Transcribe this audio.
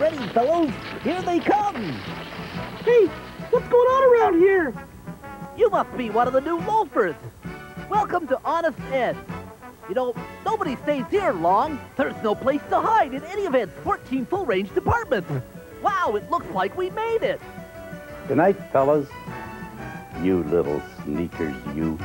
ready, fellows. Here they come. Hey, what's going on around here? You must be one of the new loafers. Welcome to Honest Ed. You know, nobody stays here long. There's no place to hide in any of Ed's 14 full-range departments. Wow, it looks like we made it. Good night, fellas. You little sneakers, you.